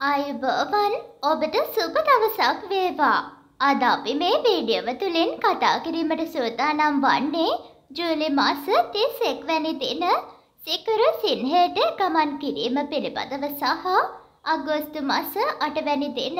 අයිබෝවන් ඔබට සුබ දවසක් වේවා. අද අපි මේ වීඩියෝව තුළින් කතා කිරීමට සූදානම් වන්නේ ජූලි මාස 31 වැනි දින සිකුරු සින්හයට ගමන් කිරීම පිළිබඳව සහ අගෝස්තු මාස 8 වැනි දින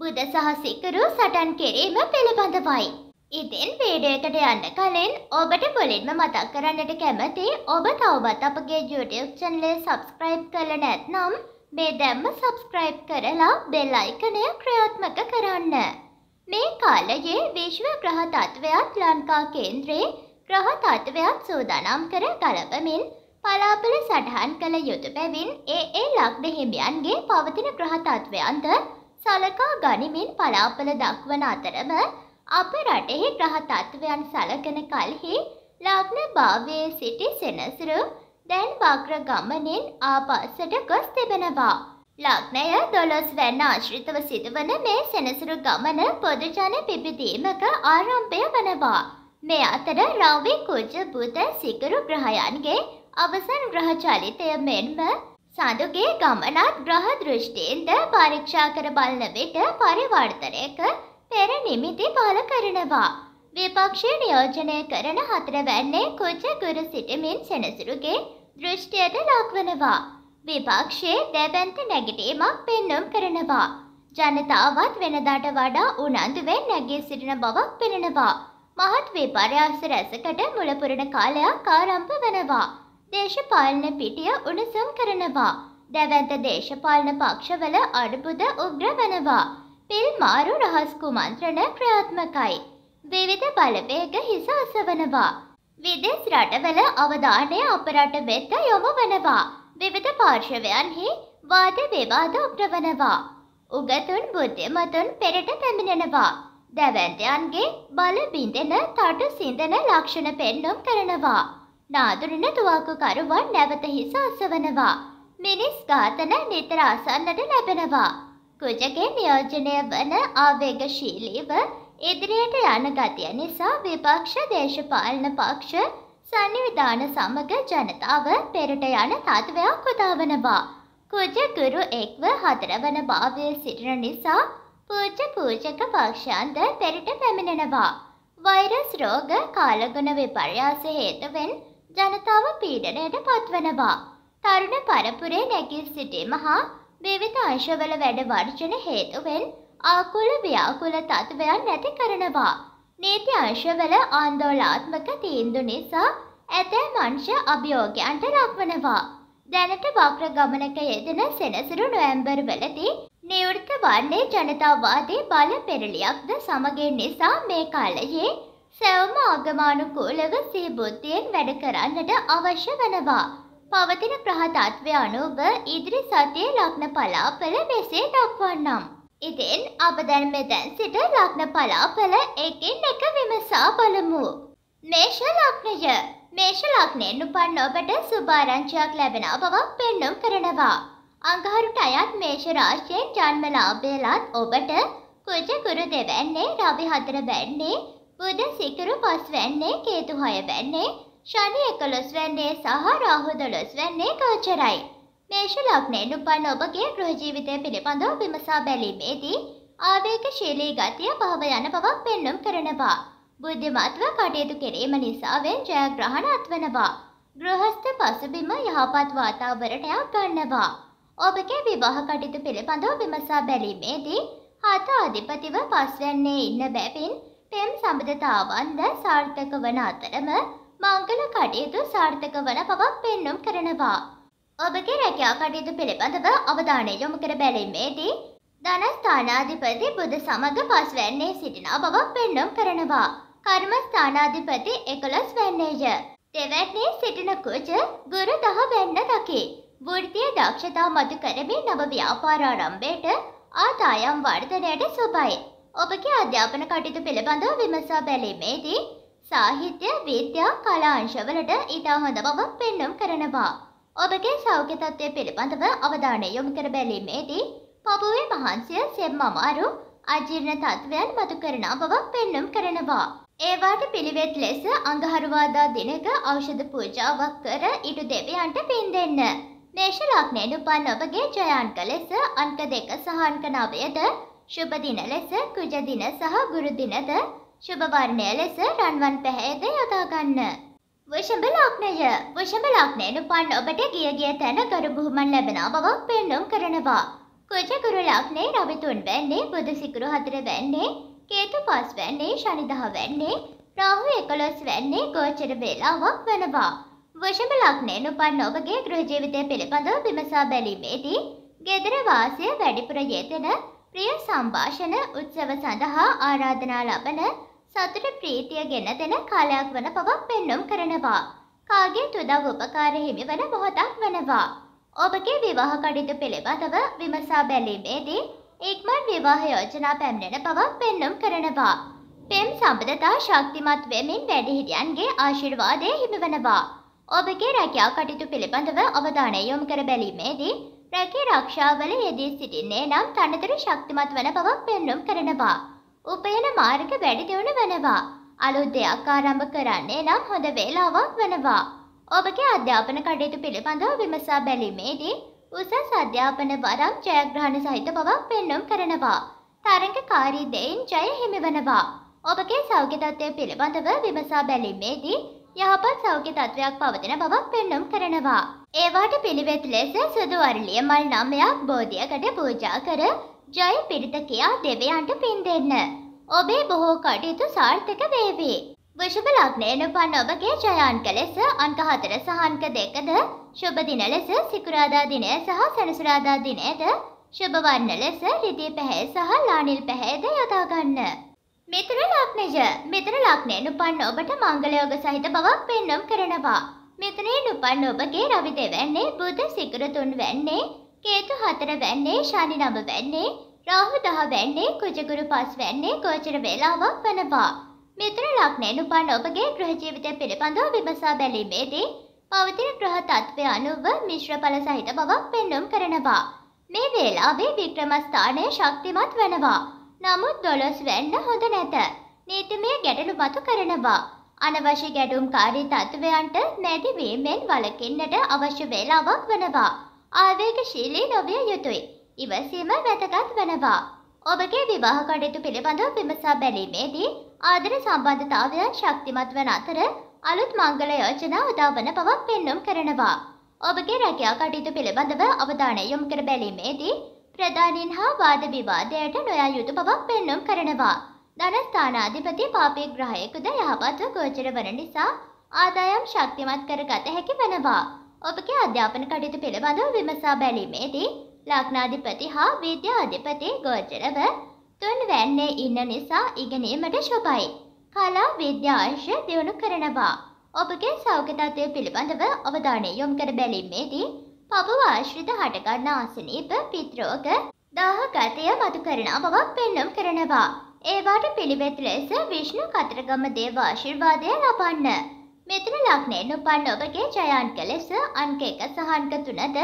බුද සහ සිකුරු සටන් කිරීම පිළිබඳවයි. ඉතින් වීඩියෝ එකට යන්න කලින් ඔබට මුලින්ම මතක් කරන්නට කැමති ඔබ තවමත් අපගේ YouTube channel එක subscribe කරලා නැත්නම් මේ දැම්ම සබස්ක්‍රයිබ් කරලා බෙල් අයිකනය ක්‍රියාත්මක කරන්න. මේ කාලයේ විශ්ව ග්‍රහ තත්ත්වයක් ලංකා කේන්ද්‍රයේ ග්‍රහ තත්ත්වයක් සූදානම් කර ගලපමින් පලාපල සටහන් කළ යුතු බැවින් ඒ ඒ ලග්න හිමියන්ගේ පවතින ග්‍රහ තත්ත්වයන්ද සලකා ගනිමින් පලාපල දක්වන අතරම අප රටෙහි ග්‍රහ තත්ත්වයන් සලකන කල්හි ලග්න භාවයේ සිටි සෙනසුරු දැන් වක්‍ර ගමනින් ආපස්සට ගොස් තිබෙනවා. ලග්නය දොළොස් වැන්න ආශ්‍රිතව සිදුවන මේ සෙනසුරු ගමන පොදුජන පිබිදීමක ආරම්භය වනවා. මේ අතර රවි කුජ බුද සිකුරු ග්‍රහයන්ගේ අවසන් ග්‍රහ චලිතය මෙන්ම සඳුගේ ගමනත් ග්‍රහ දෘෂ්ටීන්ද පරීක්ෂා කර බලන විට පරිවර්තනයක පෙර නිමිති පල කරනවා. විපක්ෂය නියෝජනය කරන හතරවැන්නේ කුජ ගුරු සිටමින් සෙනසුරුගේ දෘෂ්ටියට ලක්වනවා. විපක්ෂයේ දැබැන්ත නැගිටීමක් පෙන්නුම් කරනවා. ජනතාවත් වෙනදාට වඩා උනන්දුවෙන් නැගී සිටින බවක් පෙනෙනවා. මහත් විපර්යාස රැසකට මුලපුරණ කාලයක් ආරම්භ වනවා. දේශපාලන පිටිය උණුසුම් කරනවා. දැවැන්ත දේශපාලන පක්ෂවල අඩුබුද උග්‍ර වනවා. පිල් මාරු රහස් කුමන්ත්‍රණ ක්‍රියාත්මකයි. විවිධ බලවේග හිස ඔසවනවා. විදෙස් රටවල අවධානය අප රට වෙත යොමු වනවා. විවිධ පාර්ශවයන්හි වාද විවාද උග්‍රවනවා. උගතුන් බුද්ධිමතුන් පෙරට පැමිණෙනවා. දැවැන්තයන්ගේ බල බිඳෙන තටු සිඳන ලක්ෂණ පෙන්නුම් කරනවා. නාදුරන තුවාකුකරුවන් නැවත හිස ඔසවනවා. මිනිස් ඝාතන නිතර අසන්නට ලැබෙනවා. කුජගේ නියෝජනය වන ආවේගශීලීව ඉදිරියට යන ගතිය නිසා විපක්ෂ දේශපාලන පක්ෂ සංවිධාන සමග ජනතාව පෙරට යන තත්ත්වයක් උදාවනවා. කුජ ගුරු එක්ව හතරවන භාවය සිටින නිසා පූජ පූජක පක්ෂයන්ද පෙරට පැමිණෙනවා. වෛරස් රෝග කාලගුණ විපර්යාස හේතුවෙන් ජනතාව පීඩනයට පත්වනවා. තරුණ පරපුරේ නැගී සිටීම හා විවිධ අංශවල වැඩ වර්ජන හේතුවෙන් ආකුල ව්‍යාකුල තත්ත්වයන් නැති කරනවා. නීති අංශවල ආන්දෝලාත්මක තීන්දු නිසා ඇතැම් අංශ අභියෝගයන්ට ලක්වනවා. දැනට වක්‍ර ගමනක යෙදෙන සෙනසුරු නොවැම්බර් වලදී නිවෘත්ත වන්නේ ජනතාවාදී බල පෙරලියක්ද සමගින් නිසා මේ කාලයේ සැවම ආගමානුකූලව සිහිබුද්ධියෙන් වැඩ කරන්නට අවශ්‍ය වනවා. පවතින ග්‍රහ තත්ත්වය අනුව ඉදිරි සතියේ ලග්න පලාපල මෙසේ දක්වන්නම්. ඉතින් අප දැන් මෙතැන් සිට ලග්න පලාපල එකින් එක විමසා බලමු. මේෂ ලග්නය මේෂ ලග්නයෙන් උපන් ඔබට සුභාරංචියක් ලැබෙන බවක් පෙන්නුම් කරනවා. අඟහරුට අයත් මේෂ රාශියෙන් ජන්ම ලාභයලත් ඔබට කුජ කුරු දෙවැන්නේ රවි හතර වැන්නේ බුධ සිකුරු පස් වැන්නේ කේතු හය වැන්නේ ශනි එකොළොස් වැන්නේ සහ රාහු දොළොස් වැන්නේ ගෝචරයි. මේෂ ලග්නයෙන් උපන් ඔබගේ ගෘහ ජීවිතය පිළිබඳව විමසා බැලීමේදී ආවේගශීලී ගතිය පහව යන බවක් පෙන්නුම් කරනවා. බුද්ධිමත්ව කටයුතු කිරීම නිසාවෙන් ජයග්‍රහණ අත්වනවා. ගෘහස්ත පසුබිම යහපත් වාතාවරණයක් ගන්නවා. ඔබගේ විවාහ කටයුතු පිළිබඳව විමසා බැලීමේදී හත අධිපතිව පස්වැන්නේ ඉන්න බැවින් පෙම් සබඳතාවන්ද සාර්ථක වන අතරම මංගල කටයුතු සාර්ථක වන බවක් පෙන්නුම් කරනවා. ඔබගේ රැකියා කටයුතු පිළිබඳව අවධානය යොමු කර බැලීමේදී ධනස්ථානාධිපති බුද සමග පස්වැන්නේ සිටින බවක් පෙන්නුම් කරනවා. කර්මස්ථානාධිපති එකොළොස් වැන්නේය. දෙවැන්නේ සිටින කුජ ගුරු දහ වැන්න දකි. වෘත්තීය දක්ෂතා මතු කරමින් නව ව්‍යාපාර ආරම්භයට ආදායම් වර්ධනයට සුබයි. ඔබගේ අධ්‍යාපන කටයුතු පිළිබඳව විමසා බැලීමේදී සාහිත්‍ය විද්‍යා කලා අංශවලට ඉතා හොඳ බවක් පෙන්නුම් කරනවා. ඔබගේ සෞඛ්‍ය තත්ත්වය පිළිබඳව අවධානය යොමු කර බැලීමේදී පපුවේ මහන්සිය සෙම් අමාරු අජීර්ණ තත්ත්වයන් මතු කරන බවක් පෙන්නුම් කරනවා. ඒවාට පිළිවෙත් ලෙස අඟහරුවාදා දිනක ඖෂධ පූජාවක් කර ඉටු දෙවියන්ට පින් දෙන්න. මේෂ ලග්නයෙන් උපන් ඔබගේ ජය අංක ලෙස අංක දෙක සහ අංක නවයද ශුභ දින ලෙස කුජ දින සහ ගුරු දිනද ශුභ වර්ණය ලෙස රන්වන් පැහැයද යොදා ගන්න. වෘෂභ ලග්නය වෘෂභ ලග්නයෙන් උපන් ඔබට ගිය ගිය තැන ගරු බුහුමන් ලැබෙන බවක් පෙන්නුම් කරනවා. කුජ ගුරු ලග්නේ රවි තුන් වැන්නේ බුධ සිකුරු හතර වැන්නේ කේතු පස් වැන්නේ ශනි දහ වැන්නේ රාහු එකොළොස් වැන්නේ ගෝචර වේලාවක් වනවා. වෘෂභ ලග්නයෙන් උපන් ඔබගේ ගෘහ ජීවිතය පිළිබඳව විමසා බැලීමේදී ගෙදර වාසය වැඩිපුර යෙදෙන ප්‍රිය සංഭാෂණ උත්සව සඳහා ආරාධනා ලබන සතුට ප්‍රීතිය ගෙන දෙන කාලයක් වන බවක් පෙන්නුම් කරනවා. කාගේ තුදව උපකාර හිමිවන මොහොතක් වනවා. ඔබගේ විවාහ කටයුතු පිළිබඳව විමසා බැලීමේදී ඉක්මන් විවාහ යෝජනා පැමිණෙන බවක් පෙන්නුම් කරනවා. පෙම් සම්බඳතා ශක්තිමත් වෙමින් වැඩිහිටියන්ගේ ආශිර්වාදය හිමිවනවා. ඔබගේ රැකියා කටයුතු පිළිබඳව අවධානය යොමු කර බැලීමේදී රැකී රක්ෂාවල යෙදී සිටින්නේ නම් තනතුරු ශක්තිමත් වන බවක් පෙන්නුම් කරනවා. උපයන මාර්ග වැඩි දියුණු වනවා. අලුත් දෙයක් ආරම්භ කරන්නේ නම් හොඳ වේලාවක් වනවා. ඔබගේ අධ්‍යාපන කටයුතු පිළිබඳව විමසා බැලීමේදී උසස් අධ්‍යාපන වරම් ජයග්‍රහණ සහිත බවක් පෙන්නුම් කරනවා. තරඟකාරී දෙයින් ජය හිමිවනවා. ඔබගේ සෞඛ්‍ය තත්ත්වය පිළිබඳව විමසා බැලීමේදී යහපත් සෞඛ්‍ය තත්ත්වයක් පවතින බවක් පෙන්නුම් කරනවා. ඒවාට පිළිවෙත් ලෙස සුදු අරලිය මල් නමයක් බෝධියකට පූජා කර ජය පිරිත කියා දෙවියන්ට පින් දෙන්න. ඔබේ බොහෝ කටයුතු සාර්ථක වේවි. වෘෂභ ලග්නයෙන් උපන් ඔබගේ ජය අංක ලෙස අංක 4 සහ අංක 2ද ශුභ දින ලෙස සිකුරාදා දිනය සහ සෙනසුරාදා දිනයද ශුභ වර්ණ ලෙස රිදී පැහැ සහ ලානිල් පැහැයද යොදා ගන්න. මිතුර ලග්නය මිතුර ලග්නයෙන් උපන් ඔබට මංගල යෝග සහිත බවක් පෙන්නුම් කරනවා. මිතුරයෙන් උපන් ඔබගේ රවි දෙවැන්නේ බුධ සිකුරු තුන් වැන්නේ කේතු හතර වැන්නේ ශනි නව වැන්නේ රාහු දහ වැන්නේ කුජගුරු පස් වැන්නේ ගෝචර වේලාවක් වනවා. මිතුර ලග්නයෙන් උපන් ඔබගේ ගෘහ ජීවිතය පිළිබඳව විමසා බැලීමේදී පවතින ග්‍රහ තත්ත්වය අනුව මිශ්‍ර ඵල සහිත බවක් පෙන්නුම් කරනවා. මේ වේලාවේ වික්‍රම ස්ථානය ශක්තිමත් වෙනවා. නමුත් දොළොස් වෙන්න හොඳ නැත. නීතිමය ගැටලු මතු කරනවා. අනවශ්‍ය ගැටුම්කාරී තත්ත්වයන්ට මැදි වීමෙන් වළකින්නට අවශ්‍ය වේලාවක් වනවා. ආවේගශීලී නොවිය යුතුය. ඉවසීම වැදගත් වනවා. ඔබගේ විවාහ කටයුතු පිළිබඳව විමසා බැලීමේදී ආදර සම්බන්ධතාවයන් ශක්තිමත් වන අතර අලුත් මංගල යෝජනා උදාවන බවක් පෙන්නුම් කරනවා. ඔබගේ රැකියා කටයුතු පිළිබඳව අවධානය යොමු කර බැලීමේදී ප්‍රධානීන් හා වාද විවාදයට නොයා යුතු බවක් පෙන්නුම් කරනවා. ධනස්ථානාධිපති පාපී ග්‍රහයෙකුද යහපත්ව ගෝචර වන නිසා ආදායම් ශක්තිමත් කරගත හැකි වෙනවා. ඔබගේ අධ්‍යාපන කටයුතු පිළිබඳව විමසා බැලීමේදී ලග්නාධිපති හා විද්‍යාධිපති ගෝචරව තුන් වැන්නේ ඉන්න නිසා ඉගෙනීමට ශුභයි. කලා විද්‍යා අංශ දියුණු කරනවා. ඔබගේ සෞඛ්‍ය තත්ත්වය පිළිබඳව අවධානය යොමු කර බැලීමේදී පපුව ආශ්‍රිත හටගන්නා අසනීප පිත්‍රෝග දාහගතය මතු කරන බවක් පෙන්නුම් කරනවා. ඒවාට පිළිවෙත් ලෙස විෂ්ණු කතරගම දේව ආශිර්වාදය ලබන්න. මෙතන ලග්නයෙන් උපන් ඔබගේ ජයාන්ක ලෙස අංක එක සහ අංක තුනද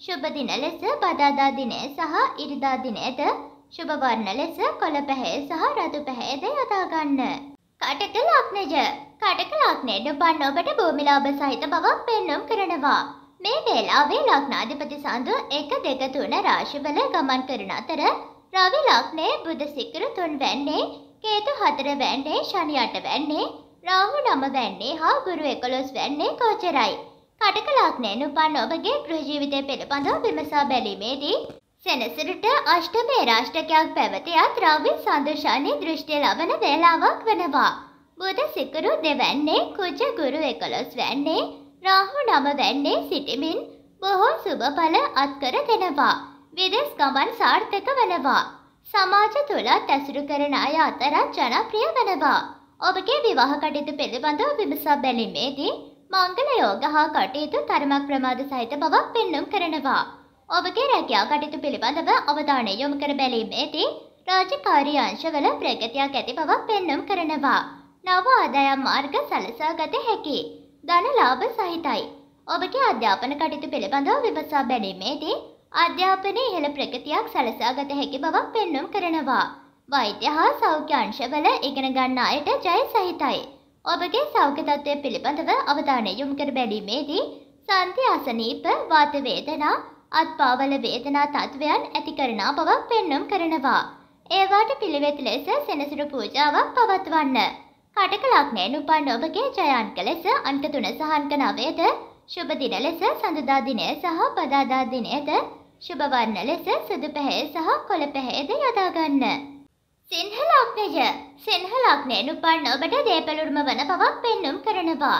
ශුභ දින ලෙස බදාදා දිනය සහ ඉරිදා දිනයද ශුභ වර්ණ ලෙස කොළ පැහැ සහ රතු පැහැයද යොදා ගන්න. කටක ලග්නජ කටක ලග්නයෙන් උපන් ඔබට භූමිලාභ සහිත බවක් පෙන්නුම් කරනවා. මේ වේලාවේ ලග්නාධිපති සඳු එක දෙක තුන රාශිවල ගමන් කරන අතර රවි ලග්නයේ බුධ සිකුරු තුන් වැන්නේ කේතු හතර වැන්නේ ශනි අට වැන්නේ රාහු නම වැන්නේ හා ගුරු එකොළොස් වැන්නේ ගෝචරයි. කටක ලග්නයෙන් උපන් ඔබගේ ගෘහ ජීවිතය පිළිබඳව විමසා බැලීමේදී සෙනසුරට අෂ්ටමේ රාෂ්ටකයක් පැවතියත් රවි සඳුෂානි දෘෂ්ටිය ලබන වේලාවක් වනවා. බුධ සිකුරු දෙවැන්නේ කුජ ගුරු එකොළොස් වැන්නේ රාහු නම වැන්නේ සිටිමින් බොහෝ සුභඵල අත්කර දෙනවා. විදෙස් ගමන් සාර්ථක වනවා. සමාජ තුළත් ඇසුරු කරන අය අතරත් ජනප්‍රිය වනවා. ඔබගේ විවාහ කටයුතු පිළිබඳව විමසා බැලීමේදී මංගල යෝග හා කටයුතු තරමක් ප්‍රමාද සහිත බවක් පෙන්නුම් කරනවා. ඔබගේ රැකියා කටයුතු පිළිබඳව අවධානය යොමු කර බැලීමේදී රාජකාරී අංශවල ප්‍රගතියක් ඇති බවක් පෙන්නුම් කරනවා. නව ආදායම් මාර්ග සලසා ගත හැකි. ධන ලාභ සහිතයි. ඔබගේ අධ්‍යාපන කටයුතු පිළිබඳව විමසා බැලීමේදී අධ්‍යාපනයේ ඉහළ ප්‍රගතියක් සලසා ගත හැකි බවක් පෙන්නුම් කරනවා. වෛද්‍ය හා සෞඛ්‍ය අංශවල ඉගෙන ගන්න අයට ජය සහිතයි. ඔබගේ සෞඛ්‍ය තත්ත්වය පිළිබඳව අවධානය යොමු කර බැලීමේදී සන්ධි අසනීප වාත වේදනා අත්පාවල වේදනා තත්වයන් ඇති කරන බවක් පෙන්නුම් කරනවා. ඒවාට පිළිවෙත් ලෙස සෙනසුරු පූජාවක් පවත්වන්න. කටක ලග්නයෙන් උපන් ඔබගේ ජයාන්ක ලෙස අංක 3 සහ අංක 9ද සුබ දින ලෙස සඳුදා දිනය සහ බදාදා දිනයද සුබ වර්ණ ලෙස සුදු පැහැ සහ කොළ පැහැයද යොදා ගන්න. සිංහ ලග්නය සිංහ ලග්නයෙන් උපන් ඔබට දේපළුරුම වන බවක් පෙන්නුම් කරනවා.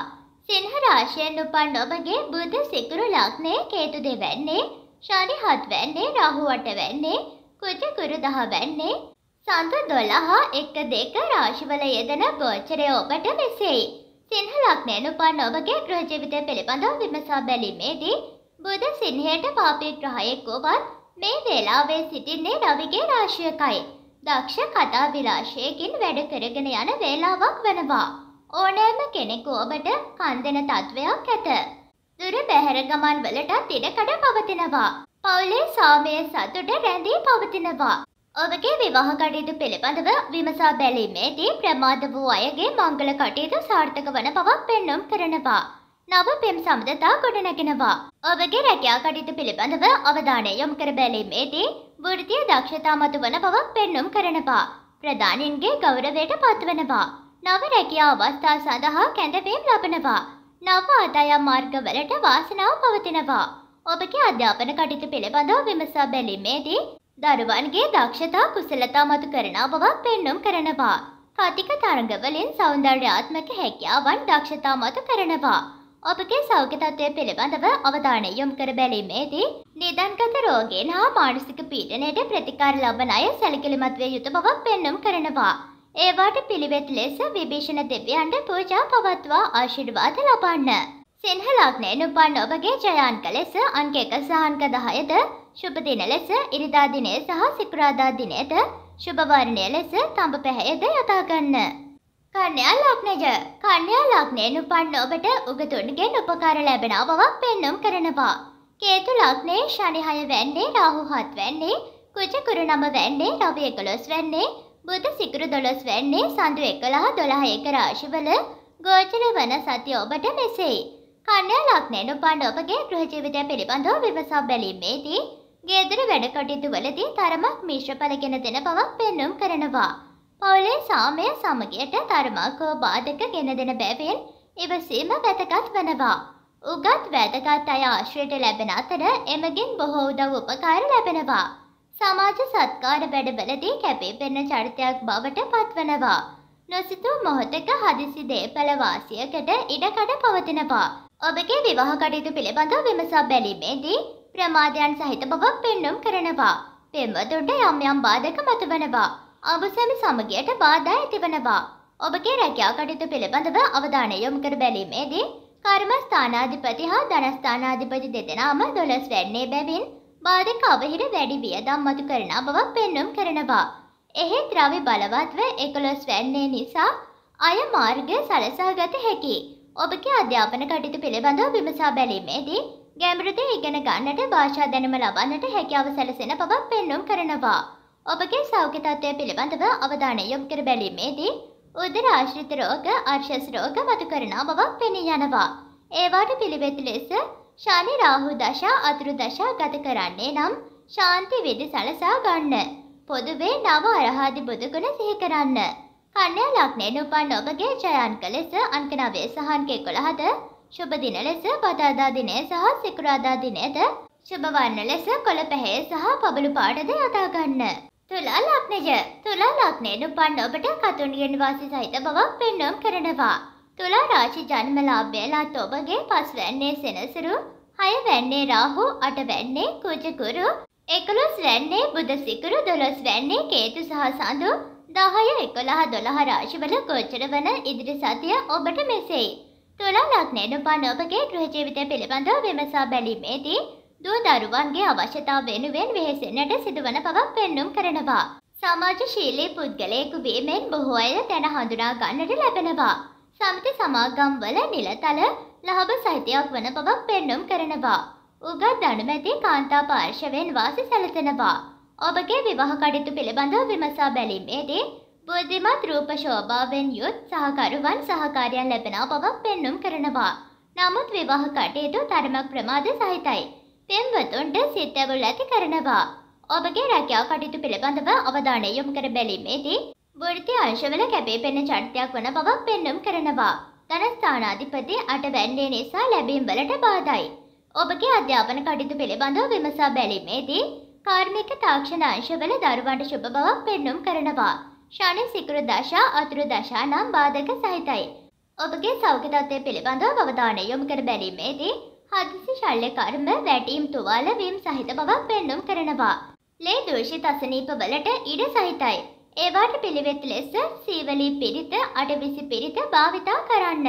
සිංහ රාශියෙන් උපන් ඔබගේ බුධ සිකුරු ලග්නයේ කේතු දෙවැන්නේ ශනි හත් වැන්නේ රාහු අට වැන්නේ කුජ කුරු දහ වැන්නේ සඳ දොළහ එක දෙක රාශිවල යෙදෙන ගෝචරය ඔබට මෙසේයි. සිංහ ලග්නයෙන් උපන් ඔබගේ ගෘහ ජීවිතය පිළිබඳව විමසා බැලීමේදී බුධ සිංහයට පාපී ග්‍රහයෙක් වුවත් මේ වේලාවේ සිටින්නේ රවිගේ රාශියකයි. දක්ෂ කතා විලාශයකින් වැඩ කරගෙන යන වේලාවක් වෙනවා. ඕනෑම කෙනෙකු ඔබට කන්දෙන තත්ත්වයක් ඇත. දුර බැහැර ගමන් වලටත් ඉඩකඩ පවතිනවා. පවුලේ සාමය සතුට රැඳී පවතිනවා. ඔබගේ විවාහ කටයුතු පිළිබඳව විමසා බැලීමේදී ප්‍රමාද වූ අයගේ මංගල කටයුතු සාර්ථක වන බවක් පෙන්නුම් කරනවා. නව පෙම් සම්බන්ධතා ගොඩනගෙනවා. ඔබගේ රැකියා කටයුතු පිළිබඳව අවධානය යොමු කර බැලීමේදී වෘත්තීය දක්ෂතා මතු වන බවක් පෙන්නුම් කරනවා. ප්‍රධානීන්ගේ ගෞරවයට පත්වනවා. නව රැකියා අවස්ථා සඳහා කැඳවීම් ලබනවා. නව ආදායම් මාර්ගවලට වාසනාව පවතිනවා. ඔබගේ අධ්‍යාපන කටයුතු පිළිබඳව විමසා බැලීමේදී දරුවන්ගේ දක්ෂතා කුසලතා මතු කරන බවක් පෙන්නුම් කරනවා. කතික තරඟවලින් සෞන්දර්යාත්මක හැකියාවන් දක්ෂතා මතු කරනවා. ඔබගේ සෞඛ්‍ය තත්ත්වය පිළිබඳව අවධානය යොමු කර බැලීමේදී නිදන්ගත රෝගීන් හා මානසික පීඩනයට ප්‍රතිකාර ලබන අය සැලකිලිමත් විය යුතු බවක් පෙන්නුම් කරනවා. ඒවාට පිළිවෙත් ලෙස විභීෂණ දෙවියන්ට පූජා පවත්වා ආශිර්වාද ලබන්න. සිංහ ලග්නයෙන් උපන් ඔබගේ ජයාන්ක ලෙස අංක 1 සහ අංක 10ද ශුභ දින ලෙස ඉරිදා දිනය සහ සිකුරාදා දිනයද ශුභ වර්ණය ලෙස තඹ පැහැයද යොදා ගන්න. කන්‍යා ලග්නය කන්‍යා ලග්නයෙන් උපන් ඔබට උගතුන්ගෙන් උපකාර ලැබෙන බවක් පෙන්නුම් කරනවා. කේතු ලග්නයේ ශනි 6 වැන්නේ රාහු 7 වැන්නේ කුජ කුරු 9 වැන්නේ රවි 11 වැන්නේ බුධ සිකුරු 12 වැන්නේ සඳු 11 12 එක රාශිවල ගෝචර වන සතිය ඔබට මෙසේයි. කන්‍යා ලග්නයෙන් උපන් ඔබගේ ගෘහ ජීවිතය පිළිබඳව විමසා බැලීමේදී ගෙදර වැඩ කටයුතු වලදී තරමක් මිශ්‍ර ඵල ගෙන දෙන බවක් පෙන්නුම් කරනවා. පවුලේ සාමය සමගියට තරමක් බාධක ගෙන දෙන බැවින් ඉවසීම වැදගත් වනවා. උගත් වැදගත් අය ආශ්‍රයට ලැබෙන අතර එමගින් බොහෝ උදව් උපකාර ලැබෙනවා. සමාජ සත්කාර වැඩවලදී කැපී පෙනෙන චරිතයක් බවට පත්වනවා. නොසිතූ මොහොතක හදිසි දේපල වාසියකට ඉඩකඩ පවතිනවා. ඔබගේ විවාහ කටයුතු පිළිබඳව විමසා බැලීමේදී ප්‍රමාදයන් සහිත බවක් පෙන්නුම් කරනවා. පෙම්වතුන්ට යම් යම් බාධක මතුවනවා. අඹසැමි සමගියට බාධා ඇතිවනවා. ඔබගේ රැකියා කටයුතු පිළිබඳව අවධානය යොමු කර බැලීමේදී කර්මස්ථානාධිපති හා ධනස්ථානාධිපති දෙදෙනාම දොළොස් වැන්නේ බැවින් බාධක අවහිර වැඩි වියදම් මතු කරන බවක් පෙන්නුම් කරනවා. එහෙත් රවි බලවත්ව එකොළොස් වැන්නේ නිසා අය මාර්ගය සලසා ගත හැකි. ඔබගේ අධ්‍යාපන කටයුතු පිළිබඳව විමසා බැලීමේදී ගැඹුරුද ඉගෙන ගන්නට භාෂා දැනුම ලබන්නට හැකියාව සැලසෙන බවක් පෙන්නුම් කරනවා. ඔබගේ සෞඛ්‍ය තත්ත්වය පිළිබඳව අවධානය යොමු කර බැලීමේදී උදර ආශ්‍රිත රෝග, අර්ශස් රෝග මතු කරන බවක් පෙනී යනවා. ඒවාට පිළිවෙත් ලෙස ශනි රාහු දශා අතුරු දශා ගත කරන්නේ නම් ශාන්ති විදි සලසා ගන්න. පොදුවේ නව අරහාදි බුදුගුණ සිහි කරන්න. කන්‍යා ලග්නයෙන් උපන් ඔබගේ ජයාන්ක ලෙස අංක 9 සහ අංක 11ද සුබ දින ලෙස බදාදා දිනය සහ සිකුරාදා දිනයද සුබ වර්ණ ලෙස කොළ පැහැ සහ පබළු පාටද යොදා ගන්න. තුලා ලග්නය තුලා ලග්නයෙන් උපන් ඔබට කතුන්ගෙන් වාසි සහිත බවක් පෙන්වම් කරනවා. තුලා රාශි ජන්මලාභය ලත් ඔබගේ පස් වැන්නේ සෙනසුරු, හය වැන්නේ රාහු, අට වැන්නේ කුජකුරු, එකොළොස් වැන්නේ බුධ සිකුරු, දොළොස් වැන්නේ කේතු සහ සඳු, දහය එකොළහ දොළහ රාශිවල ගෝචර වන ඉදිරි සතිය ඔබට මෙසේයි. තුලා ලග්නයෙන් උපන් ඔබගේ ගෘහ ජීවිතය පිළිබඳව විමසා බැලීමේදී දූ දරුවන්ගේ අවශ්‍යතාව වෙනුවෙන් වෙහෙසෙන්නට සිදුවන බවක් පෙන්නුම් කරනවා. සමාජශීලී පුද්ගලයෙකු වීමෙන් බොහෝ අය දැන හඳුනා ගන්නට ලැබෙනවා. සමිති සමාගම් වල නිලතල ලාභ සහිතයක් වන බවක් පෙන්නුම් කරනවා. උගත් දනුමැති කාන්තා පාර්ශවයෙන් වාසි සැලසෙනවා. ඔබගේ විවාහ කටයුතු පිළිබඳව විමසා බැලීමේදී බුද්ධිමත් රූප ශෝභාවෙන් යුත් සහකරුවන් සහකාරයන් ලැබෙන බවක් පෙන්නුම් කරනවා. නමුත් විවාහ කටයුතු තරමක් ප්‍රමාද සහිතයි. පෙම්වතුන්ට සිත් ඇවුල් ඇති කරනවා. ඔබගේ රැකියාව කටයුතු පිළිබඳව අවධානය යොමු කර බැලීමේදී වෘත්ති අංශවල කැපී පෙනෙන චරිතයක් වන බවක් පෙන්눔 කරනවා. ධනස්ථානාධිපති අටවැන්නේ නිසා ලැබීම් වලට බාධායි. ඔබගේ අධ්‍යාපන කටයුතු පිළිබඳව විමසා බැලීමේදී කාර්මික තාක්ෂණ අංශවල දරුවන්ට ශුභ බවක් පෙන්눔 කරනවා. ශනි සිකුරු දශා අතුරු දශා නම් බාධක සහිතයි. ඔබගේ සෞඛ්‍ය තත්ත්වය පිළිබඳව අවධානය යොමු කර බැලීමේදී හදිසි ශල්‍ය කර්ම වැටීම් තුවාල වීම සහිත බවක් පෙන්눔 කරනවා. ලේ දූෂිත අසනීප වලට ඉඩ සහිතයි. ඒවාට පිළිවෙත් ලෙස සීවලී පිරිත අටවිසි පිරිත භාවිතා කරන්න.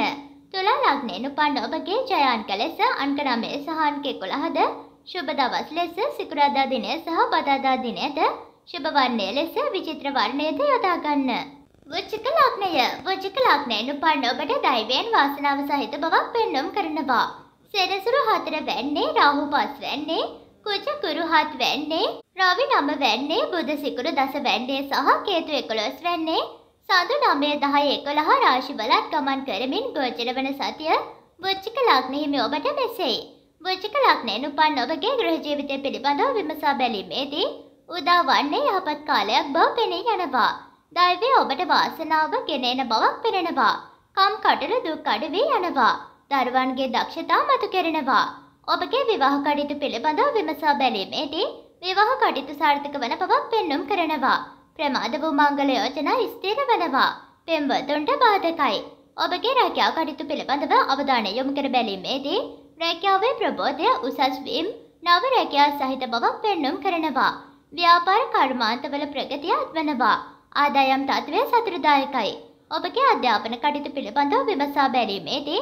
තුලා ලග්නයෙන් උපන් ඔබගේ ජයාන්ක ලෙස අංක 9 සහ අංක 11ද ශුභ දවස් ලෙස සිකුරාදා දිනය සහ බදාදා දිනයද ශුභ වර්ණය ලෙස විචිත්‍ර වර්ණයද යොදා ගන්න. වෘශ්චික ලග්නය වෘශ්චික ලග්නයෙන් උපන් ඔබට දෛවයෙන් වාසනාව සහිත බවක් පෙන්눔 කරනවා. සෙනසුරු හතර වැන්නේ රාහු පස් වැන්නේ කුජ කුරු හත් වැන්නේ රවි නම වැන්නේ බුධ සිකුරු දස වැන්නේ සහ කේතු එකොළොස් වැන්නේ සඳු නමය දහය එකොළහ රාශිවලත් ගමන් කරමින් ගෝචර වන සතිය වෘච්චික ලග්නහිමි ඔබට මෙසෙයි. වෘච්චික ලග්නයෙන් උපන් ඔබගේ ගෘහ ජීවිතය පිළිබඳව විමසා බැලීමේදී උදා වන්නේ යහපත් කාලයක් බව පෙනී යනවා. දෛවය ඔබට වාසනාව ගෙනෙන බවක් පෙනෙනවා. කම් කටළු දුක් අඩු වී යනවා. දරුවන්ගේ දක්ෂතා මතු කෙරෙනවා. ඔබගේ විවාහ කටයුතු පිළිබඳව විමසා බැලීමේදී විවාහ කටයුතු සාර්ථක වන බවක් පෙන්눔 කරනවා. ප්‍රමාද වූ මංගල යෝජනා ස්ථිර වනවා. පෙම්වතුන්ට බාධකයි. ඔබගේ රැකියාව කටයුතු පිළිබඳව අවධානය යොමු කර බැලීමේදී රැකියාවේ ප්‍රබෝධය උසස් වීම නව රැකියා සහිත බවක් පෙන්눔 කරනවා. ව්‍යාපාර කර්මාන්තවල ප්‍රගතිය අත්වනවා. ආදායම් තත්ත්වය සතුටුදායකයි. ඔබගේ අධ්‍යාපන කටයුතු පිළිබඳව විමසා බැලීමේදී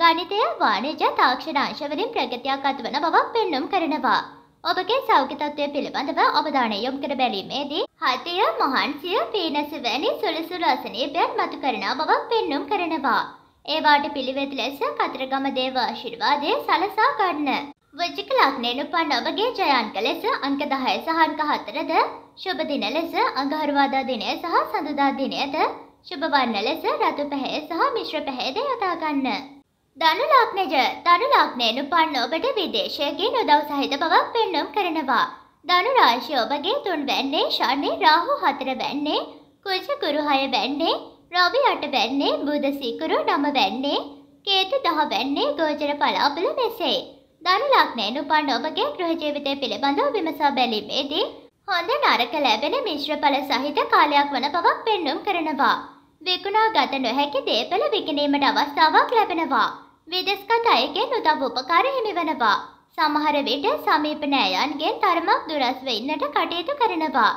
ගණිතය වාණිජ්‍ය තාක්ෂණ අංශවලින් ප්‍රගතියක් අත්වන බවක් පෙන්눔 කරනවා. ඔබගේ සෞඛ්‍ය තත්ත්වය පිළිබඳව අවධානය යොමු කර බැලීමේදී හතිය මහන්සිය පීනස වැනි සුළු සුළු අසනීපයන් මතු කරන බවක් පෙන්눔 කරනවා. ඒවාට පිළිවෙත් ලෙස කතරගම දේව ආශිර්වාදය සලසා ගන්න. වජික ලග්නයෙන් උපන් ඔබගේ ජයාන්ක ලෙස අංක 10 සහ අංක 4ද ශුභ දින ලෙස අඟහරුවාදා දිනය සහ සඳුදා දිනයද ශුභ වර්ණ ලෙස රතු පැහැ සහ මිශ්‍ර පැහැද යොදා ගන්න. ධනු ලග්නජ ධනු ලග්නයෙන් උපන් ඔබට විදේශයකින් උදව් සහිත බවක් පෙන්눔 කරනවා. ධනු රාශිය ඔබගේ තුන් වැන්නේ ශනි රාහු හතර වැන්නේ කුජ කුරු හය වැන්නේ රවි අට වැන්නේ බුධ සිකුරු නම වැන්නේ කේතු දහ වැන්නේ ගෝචර පලාපල මෙසේ. ධනු ලග්නයෙන් උපන් ඔබගේ ගෘහ ජීවිතය පිළිබඳව විමසා බැලීමේදී හොඳ නරක ලැබෙන මිශ්‍ර ඵල සහිත කාලයක් වන බවක් පෙන්눔 කරනවා. විකුණා ගත නොහැකි දේපල විකිණීමට අවස්ථාවක් ලැබෙනවා. විදෙස්ගත අයගෙන් උදව් උපකාර හිමිවනවා. සමහර විට සමීප නෑයන්ගෙන් තරමක් දුරස්ව ඉන්නට කටයුතු කරනවා.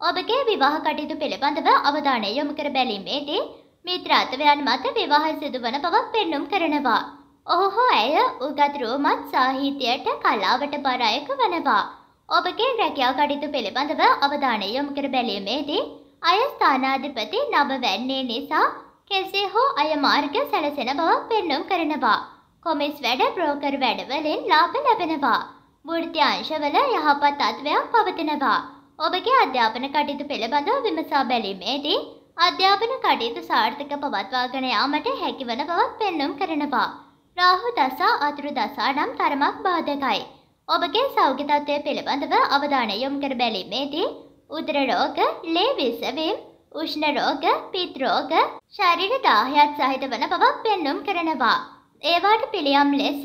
ඔබගේ විවාහ කටයුතු පිළිබඳව අවධානය යොමු කර බැලීමේදී මිත්‍රාත්වයන් මත විවාහ සිදුවන බවක් පෙන්눔 කරනවා. ඔහු හෝ ඇය උගත් රෝමත් සාහිත්‍යයට කලාවට බර අයක වනවා. ඔබගේ රැකියාව කටයුතු පිළිබඳව අවධානය යොමු කර බැලීමේදී අය ස්ථානාධිපති නව වැන්නේ නිසා කෙසේ හෝ අය මාර්ග සැලසෙන බවක් පෙන්눔 කරනවා. කොමිස් වැඩ බ්‍රෝකර් වැඩවලින් ලාභ ලැබෙනවා. වෘත්ති අංශවල යහපත් තත්ත්වයක් පවතිනවා. ඔබගේ අධ්‍යාපන කටයුතු පිළිබඳව විමසා බැලීමේදී අධ්‍යාපන කටයුතු සාර්ථක පවත්වාගෙන යාමට හැකිවන බවක් පෙන්눔 කරනවා. රාහු දසා අතුරු දසා නම් තරමක් බාධකයි. ඔබගේ සෞඛ්‍ය තත්ත්වය පිළිබඳව අවධානය යොමු කර බැලීමේදී උදර රෝග, ලේ විසවීම, උෂ්ණ රෝග, පිත් රෝග, ශරීර දාහයත් සහිත වන බවක් පෙන්눔 කරනවා. ඒවාට පිළියම් ලෙස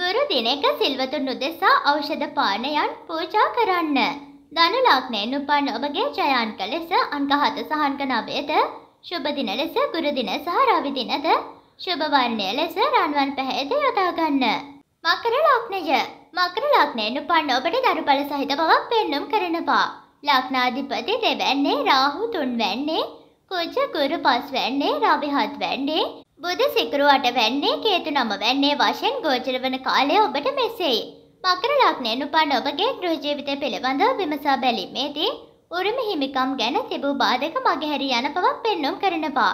ගුරු දිනක සිල්වතුන් උදෙසා ඖෂධ පානයන් පූජා කරන්න. ධනු ලග්නයෙන් උපන් ඔබගේ ජයාන්ක ලෙස අංක 7 සහ අංක 9ද ශුභ දින ලෙස ගුරු දින සහ රවි දිනද ශුභ වර්ණය ලෙස රන්වන් පැහැද යොදා ගන්න. මකර ලග්නය මකර ලග්නයෙන් උපන් ඔබට දරුඵල සහිත බවක් පෙන්눔 කරනවා. ලග්නාධිපති දෙවැන්නේ රාහු තුන් වැන්නේ කුජ ගුරු පස් වැන්නේ රවි හත් වැන්නේ බුධ සිකුරු අට වැන්නේ කේතු නම වැන්නේ වශයෙන් ගෝචර වන කාලය ඔබට මෙසේයි. මකර ලග්නයෙන් උපන් ඔබගේ ගෘහ ජීවිතය පිළිබඳව විමසා බැලීමේදී උරුම හිමිකම් ගැන තිබූ බාධක මගහැරී යන බවක් පෙන්눔 කරනවා.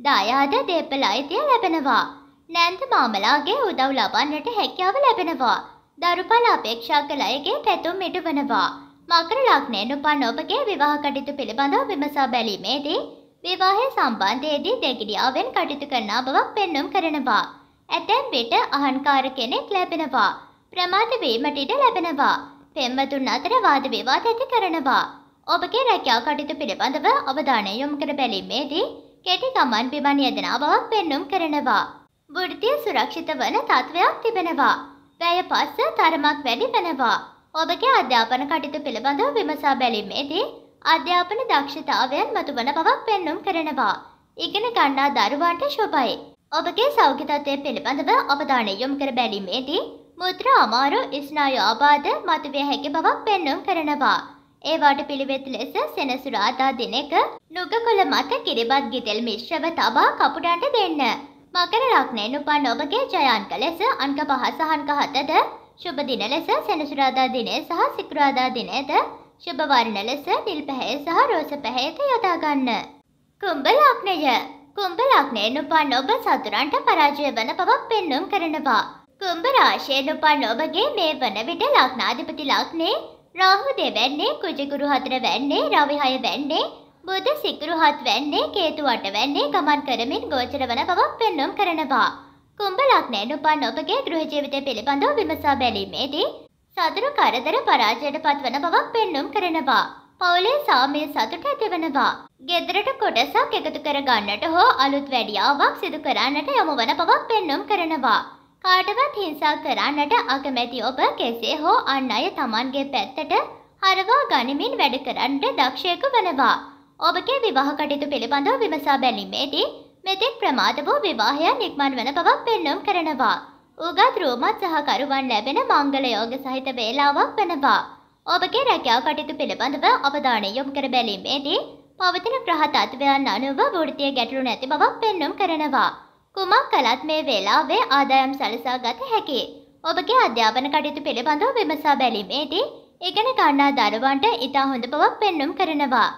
දායාද දේපල අයිතිය ලැබෙනවා. නැන්ද මාමලාගේ උදව් ලබන්නට හැකියාව ලැබෙනවා. දරුපල අපේක්ෂා කළ අයගේ පැතුම් ඉටුවනවා. මකර ලග්නයෙන් උපන් ඔබගේ විවාහ කටයුතු පිළිබඳව විමසා බැලීමේදී විවාහය සම්බන්ධයේදී දෙගිඩියාවෙන් කටයුතු කරනා බවක් පෙන්눔 කරනවා. ඇතැම් විට අහංකාර කෙනෙක් ලැබෙනවා. ප්‍රමාද වීමට ඉඩ ලැබෙනවා. පෙම්වතුන් අතර වාද විවාද ඇති කරනවා. ඔබගේ රැකියා කටයුතු පිළිබඳව අවධානය යොමු කර බැලීමේදී කෙටි ගමන් බිමන් යෙදෙන බවක් පෙන්눔 කරනවා. වෘත්තිය සුරක්ෂිත වන තත්ත්වයක් තිබෙනවා. වැය පස්ස තරමක් වැඩි වෙනවා. ඔබගේ අධ්‍යාපන කටයුතු පිළිබඳව විමසා බැලීමේදී අධ්‍යාපන දක්ෂතාවයන් මතුවන බවක් පෙන්눔 කරනවා. ඉගෙන ගන්නා දරුවන්ට ශුභයි. ඔබගේ සෞඛ්‍ය තත්ත්වය පිළිබඳව අවධානය යොමු කර බැලීමේදී මුත්‍රා අමාරු ස්නායු ආබාධ මතුවිය හැකි බවක් පෙන්눔 කරනවා. ඒවාට පිළිවෙත් ලෙස සෙනසුරාදා දිනක නුගකොළ මත කිරිබත් ගිතෙල් මිශ්‍රව තබා කපුටන්ට දෙන්න. මකර ලග්නයෙන් උපන් ඔබගේ ජයාන්ක ලෙස අංක පහ සහ අංක හතද ශුභ දින ලෙස සෙනසුරාදා දිනය සහ සිකුරාදා දිනයද ශුභ වර්ණ ලෙස නිල් පැහැය සහ රෝස පැහැයද යොදා ගන්න. කුම්භ ලග්නය කුම්භ ලග්නයෙන් උපන් ඔබ සතුරන්ට පරාජය වන බවක් පෙන්눔 කරනවා. කුම්භ රාශියෙන් උපන් ඔබගේ මේ වන විට ලග්නාධිපති ලග්නේ රාහු දෙවැන්නේ කුජ ගුරු හතර වැන්නේ රවි හය වැන්නේ බුධ සිකුරු හත් වැන්නේ කේතු අට වැන්නේ ගමන් කරමින් ගෝචර වන බවක් පෙන්눔 කරනවා. කුම්භ ලග්නයෙන් උපන් ඔබගේ ගෘහ ජීවිතය පිළිබඳව විමසා බැලීමේදී සතුරු කරදර පරාජයට පත්වන බවක් පෙන්눔 කරනවා. පවුලේ සාමය සතුට ඇතිවනවා. ගෙදරට කොටසක් එකතු කර ගන්නට හෝ අලුත් වැඩියාවක් සිදු කරන්නට යොමු වන බවක් පෙන්눔 කරනවා. කාටවත් හිංසා කරන්නට අකමැති ඔබ කෙසේ හෝ අන් අය තමන්ගේ පැත්තට හරවා ගනිමින් වැඩ කරන්නට දක්ෂයෙකු වනවා. ඔබගේ විවාහ කටයුතු පිළිබඳව විමසා බැලීමේදී මෙතෙක් ප්‍රමාද වූ විවාහයන් නික්මන් වන බවක් පෙන්නුම් කරනවා. ඌගත් රූමත් සහ කරුවන් ලැබෙන මංගල යෝග සහිත වේලාවක් වෙනවා. ඔබගේ රැකියාව කටයුතු පිළිබඳව අවධානය යොමු කර බැලීමේදී පවතින ග්‍රහ තත්ත්වයන් අනුව වෘත්තීය ගැටලු නැති බවක් පෙන්නුම් කරනවා. කුමක් කළත් මේ වේලාවේ ආදායම් සලසා ගත හැකි. ඔබගේ අධ්‍යාපන කටයුතු පිළිබඳව විමසා බැලීමේදී ඉගෙන ගන්නා දරුවන්ට ඉතා හොඳ බවක් පෙන්නුම් කරනවා.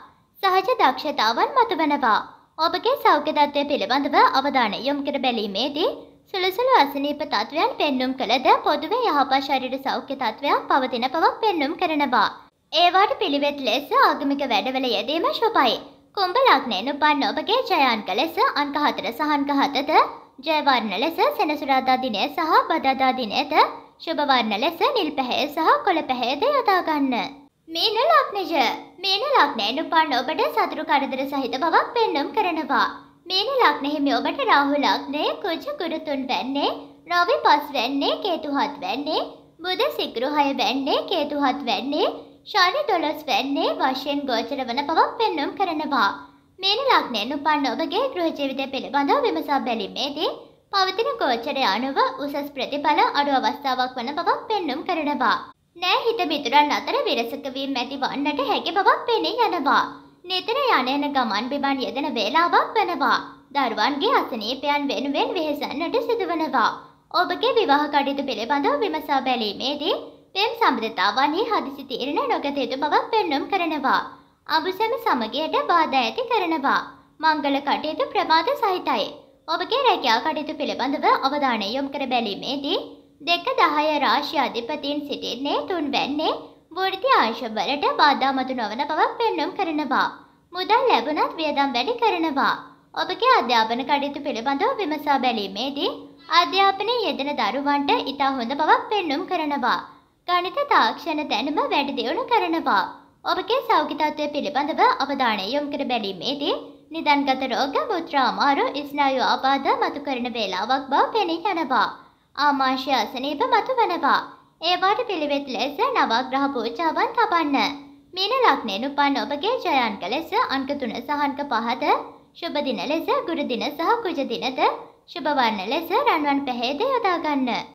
සහජ දක්ෂතාවන් මතුවනවා. ඔබගේ සෞඛ්‍ය තත්ත්වය පිළිබඳව අවධානය යොමු කර බැලීමේදී සුළු සුළු අසනීප තත්ත්වයන් පෙන්눔 කළද පොදුවේ යහපත් ශරීර සෞඛ්‍ය තත්ත්වයක් පවතින බවක් පෙන්눔 කරනවා. ඒවාට පිළිවෙත් ලෙස ආගමික වැඩවල යෙදීම ශුභයි. කුම්භ ලග්නයෙන් උපන් ඔබගේ ජයාන්ක ලෙස අංක 4 සහ අංක 7ද ජය වර්ණ ලෙස සෙනසුරාදා දිනය සහ බදාදා දිනයද ශුභ වර්ණ ලෙස නිල් පැහැය සහ කොළ පැහැයද යොදා ගන්න. මේ නලක්නජ මේන ලක්නෑ නුපාන් ඔබට සතුරු කරදර සහිත බවක් පෙන්නුම් කරනවා. මේන ලක්නෙහිම ඔබට රාහු ලක්නය කුජ ගුරුතුන් වැන්නේ නොවි පස් වැන්නේ කේතුහත් වැන්නේ බුද සිගරුහය වැන්නේ කේතුහත් වැන්නේ ශානි දොළොස් වැන්නේ වශයෙන් ගෝචර වන බවක් පෙන්නුම් කරනවා. මේන ලක්නය නුපන් ඔබගේ ගෘහජීවිත පිළිබඳව විමසා බැලීමේදී පවතින ගෝචරය අනුව උසස් ප්‍රතිඵල අඩු අවස්ථාවක් වන බවක් පෙන්නුම් කරනවා. නෑ හිත මිතුරන් අතර විරසක වීම ඇති වන්නට හැකි බවක් පෙනී යනවා. නිතර යන එන ගමන් බිමන් යෙදෙන වේලාවක් වෙනවා. දරුවන්ගේ අසනීපයන් වෙනුවෙන් වෙහෙසන්නට සිදුවනවා. ඔබගේ විවාහ කටයුතු පිළිබඳව විමසා බැලීමේදී පෙම් සම්බන්ධතාවන්හි හදිසි තීරණ නොගත යුතු බවක් පෙන්눔 කරනවා. අඹුසැම සමගියට බාධා ඇති කරනවා. මංගල කටයුතු ප්‍රමාද සහිතයි. ඔබගේ රැකියා කටයුතු පිළිබඳව අවධානය යොමු කර බැලීමේදී දෙක දහය රාශි අධිපතීන් සිටින්නේ තුන් වැන්නේ වෘත්ති අංශවලට බාධා මතු නොවන බවක් පෙන්눔 කරනවා. මුදල් ලැබුණත් වියදම් වැඩි කරනවා. ඔබගේ අධ්‍යාපන කටයුතු පිළිබඳව විමසා බැලීමේදී අධ්‍යාපනයේ යෙදෙන දරුවන්ට ඉතා හොඳ බවක් පෙන්눔 කරනවා. ගණිත තාක්ෂණ දැනුම වැඩි දියුණු කරනවා. ඔබගේ සෞඛ්‍ය තත්ත්වය පිළිබඳව අවධානය යොමු කර බැලීමේදී නිදන්ගත රෝග මුත්‍රා අමාරු ස්නායු ආබාධ මතු කරන වේලාවක් බව පෙනී යනවා. ආමාශය අසනීප මතු වනවා. ඒවාට පිළිවෙත් ලෙස නවග්‍රහ පූජාවන් තබන්න. මීන ලග්නයෙන් උපන් ඔබගේ ජයාන්ක ලෙස අංක 3 සහ අංක 5ද ශුභ දින ලෙස ගුරු දින සහ කුජ දිනද ශුභ වර්ණ ලෙස රන්වන් පැහැයද යොදා ගන්න.